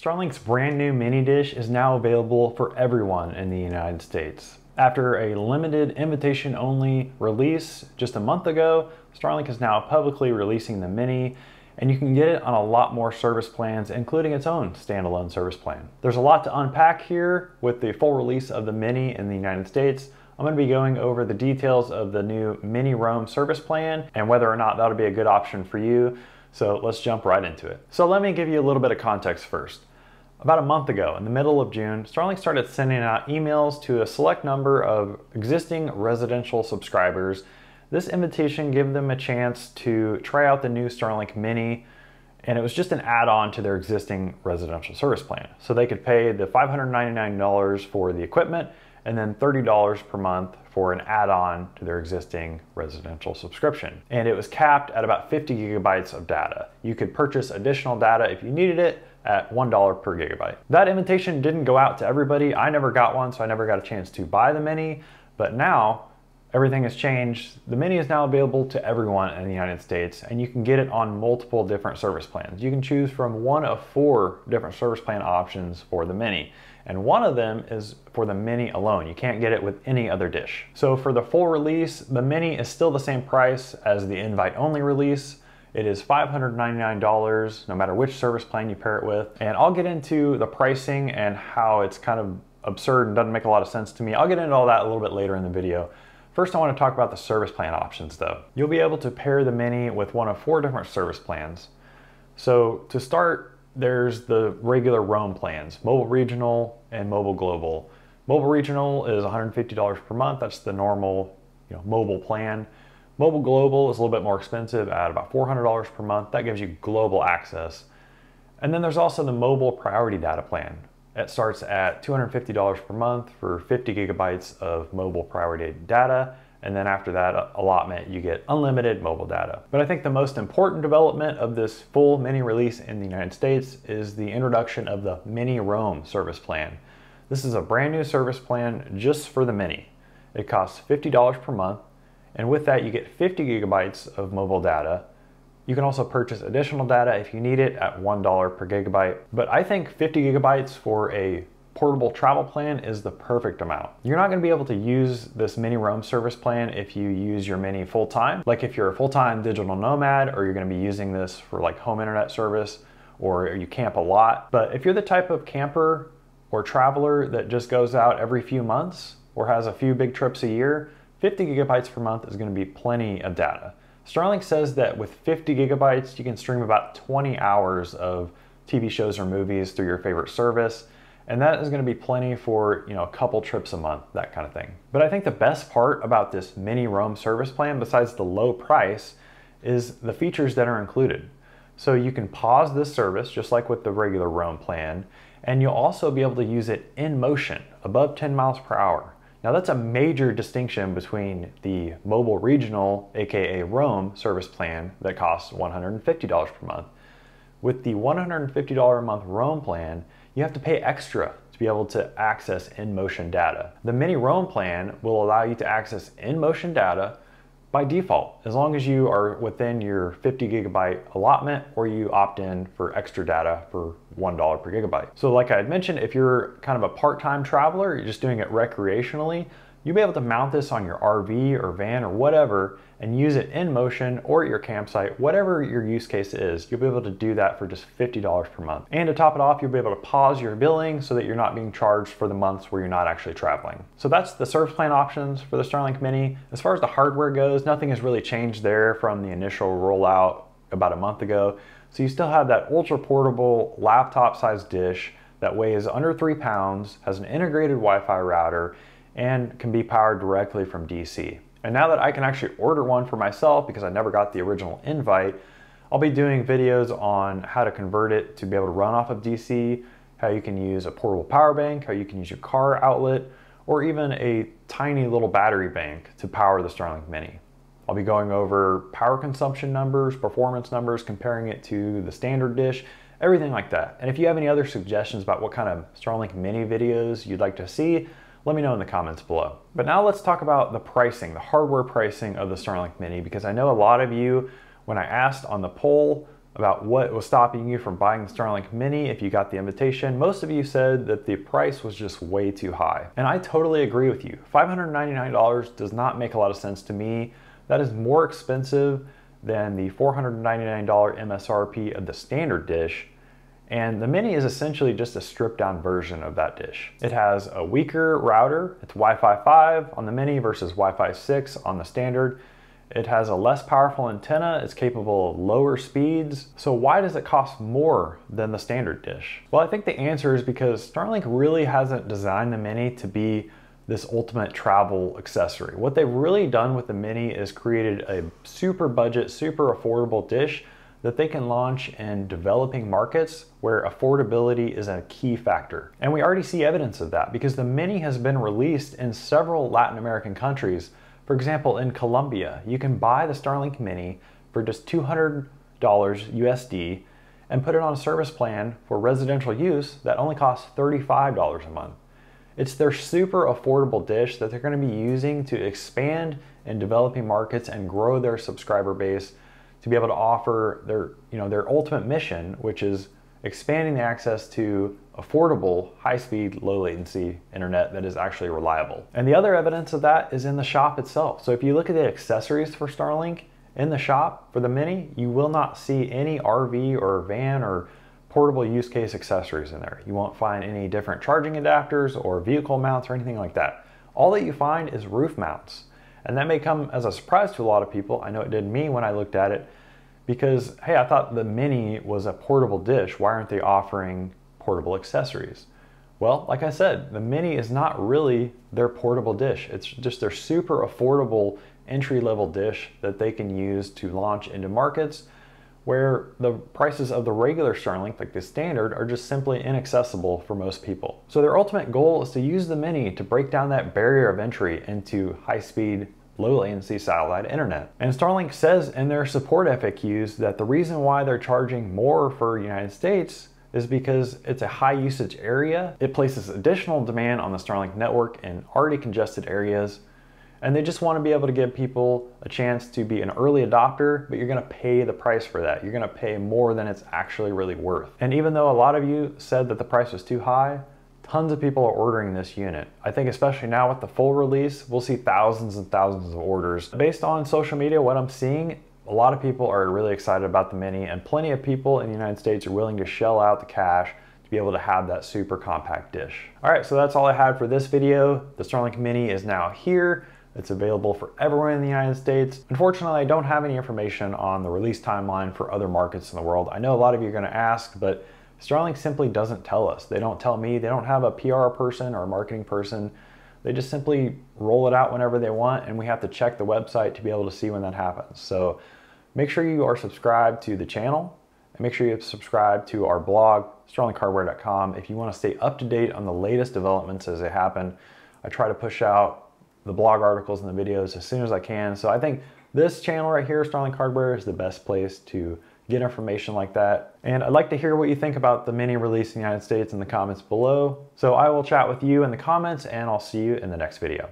Starlink's brand new mini dish is now available for everyone in the United States. After a limited invitation only release just a month ago, Starlink is now publicly releasing the mini and you can get it on a lot more service plans, including its own standalone service plan. There's a lot to unpack here with the full release of the Mini in the United States. I'm going to be going over the details of the new Mini Roam service plan and whether or not that'll be a good option for you. So let's jump right into it. So let me give you a little bit of context first. About a month ago, in the middle of June, Starlink started sending out emails to a select number of existing residential subscribers. This invitation gave them a chance to try out the new Starlink Mini, and it was just an add-on to their existing residential service plan. So they could pay the $599 for the equipment and then $30 per month for an add-on to their existing residential subscription. And it was capped at about 50 gigabytes of data. You could purchase additional data if you needed it at $1 per gigabyte. That invitation didn't go out to everybody. I never got one, so I never got a chance to buy the Mini. But now everything has changed. The Mini is now available to everyone in the United States, and you can get it on multiple different service plans. You can choose from one of four different service plan options for the Mini, and one of them is for the Mini alone. You can't get it with any other dish. So for the full release, the Mini is still the same price as the invite-only release. It is $599 no matter which service plan you pair it with. And I'll get into the pricing and how it's kind of absurd and doesn't make a lot of sense to me. I'll get into all that a little bit later in the video. First, I want to talk about the service plan options though. You'll be able to pair the Mini with one of four different service plans. So to start, there's the regular Roam plans, mobile regional and mobile global. Mobile regional is $150 per month. That's the normal you know, mobile plan. Mobile global is a little bit more expensive at about $400 per month. That gives you global access. And then there's also the mobile priority data plan, it starts at $250 per month for 50 gigabytes of mobile priority data. And then after that allotment, you get unlimited mobile data. But I think the most important development of this full mini release in the United States is the introduction of the Mini Roam service plan. This is a brand new service plan just for the Mini. It costs $50 per month. And with that, you get 50 gigabytes of mobile data, you can also purchase additional data if you need it at $1 per gigabyte. But I think 50 gigabytes for a portable travel plan is the perfect amount. You're not gonna be able to use this mini roam service plan if you use your mini full time. Like if you're a full-time digital nomad or you're gonna be using this for like home internet service or you camp a lot. But if you're the type of camper or traveler that just goes out every few months or has a few big trips a year, 50 gigabytes per month is gonna be plenty of data. Starlink says that with 50 gigabytes, you can stream about 20 hours of TV shows or movies through your favorite service. And that is gonna be plenty for you know, a couple trips a month, that kind of thing. But I think the best part about this mini Roam service plan, besides the low price, is the features that are included. So you can pause this service, just like with the regular Roam plan, and you'll also be able to use it in motion, above 10 miles per hour. Now that's a major distinction between the mobile regional, AKA Roam service plan that costs $150 per month. With the $150 a month Roam plan, you have to pay extra to be able to access in-motion data. The mini Roam plan will allow you to access in-motion data by default, as long as you are within your 50 gigabyte allotment or you opt in for extra data for $1 per gigabyte. So like I had mentioned, if you're kind of a part-time traveler, you're just doing it recreationally, you'll be able to mount this on your RV or van or whatever and use it in motion or at your campsite, whatever your use case is, you'll be able to do that for just $50 per month. And to top it off, you'll be able to pause your billing so that you're not being charged for the months where you're not actually traveling. So that's the service plan options for the Starlink Mini. As far as the hardware goes, nothing has really changed there from the initial rollout about a month ago. So you still have that ultra portable laptop sized dish that weighs under three pounds, has an integrated Wi-Fi router, and can be powered directly from DC. And now that I can actually order one for myself because I never got the original invite, I'll be doing videos on how to convert it to be able to run off of DC, how you can use a portable power bank, how you can use your car outlet, or even a tiny little battery bank to power the Starlink Mini. I'll be going over power consumption numbers, performance numbers, comparing it to the standard dish, everything like that. And if you have any other suggestions about what kind of Starlink Mini videos you'd like to see, let me know in the comments below. But now let's talk about the pricing, the hardware pricing of the Starlink Mini, because I know a lot of you, when I asked on the poll about what was stopping you from buying the Starlink Mini if you got the invitation. Most of you said that the price was just way too high. And I totally agree with you. $599 does not make a lot of sense to me. That is more expensive than the $499 MSRP of the standard dish. And the Mini is essentially just a stripped down version of that dish. It has a weaker router. It's Wi-Fi 5 on the Mini versus Wi-Fi 6 on the standard. It has a less powerful antenna, it's capable of lower speeds. So why does it cost more than the standard dish? Well, I think the answer is because Starlink really hasn't designed the Mini to be this ultimate travel accessory. What they've really done with the Mini is created a super budget, super affordable dish that they can launch in developing markets where affordability is a key factor. And we already see evidence of that because the Mini has been released in several Latin American countries for example, in Colombia, you can buy the Starlink Mini for just $200 USD and put it on a service plan for residential use that only costs $35 a month. It's their super affordable dish that they're going to be using to expand in developing markets and grow their subscriber base to be able to offer their, you know, their ultimate mission, which is expanding the access to affordable, high-speed, low-latency internet that is actually reliable. And the other evidence of that is in the shop itself. So if you look at the accessories for Starlink in the shop for the Mini, you will not see any RV or van or portable use case accessories in there. You won't find any different charging adapters or vehicle mounts or anything like that. All that you find is roof mounts. And that may come as a surprise to a lot of people. I know it did me when I looked at it because, hey, I thought the Mini was a portable dish. Why aren't they offering portable accessories? Well, like I said, the Mini is not really their portable dish. It's just their super affordable entry level dish that they can use to launch into markets where the prices of the regular Starlink, like the standard, are just simply inaccessible for most people. So their ultimate goal is to use the Mini to break down that barrier of entry into high speed low latency satellite internet. And Starlink says in their support FAQs that the reason why they're charging more for the United States is because it's a high usage area. It places additional demand on the Starlink network in already congested areas. And they just want to be able to give people a chance to be an early adopter, but you're going to pay the price for that. You're going to pay more than it's actually really worth. And even though a lot of you said that the price was too high, tons of people are ordering this unit. I think especially now with the full release, we'll see thousands and thousands of orders. Based on social media, what I'm seeing, a lot of people are really excited about the Mini and plenty of people in the United States are willing to shell out the cash to be able to have that super compact dish. All right, so that's all I had for this video. The Starlink Mini is now here. It's available for everyone in the United States. Unfortunately, I don't have any information on the release timeline for other markets in the world. I know a lot of you are gonna ask, but Starlink simply doesn't tell us. They don't tell me. They don't have a PR person or a marketing person. They just simply roll it out whenever they want, and we have to check the website to be able to see when that happens. So make sure you are subscribed to the channel, and make sure you subscribe to our blog, starlinkhardware.com, if you want to stay up to date on the latest developments as they happen. I try to push out the blog articles and the videos as soon as I can. So I think this channel right here, Starlink Hardware, is the best place to get information like that. And I'd like to hear what you think about the mini release in the United States in the comments below. So I will chat with you in the comments and I'll see you in the next video.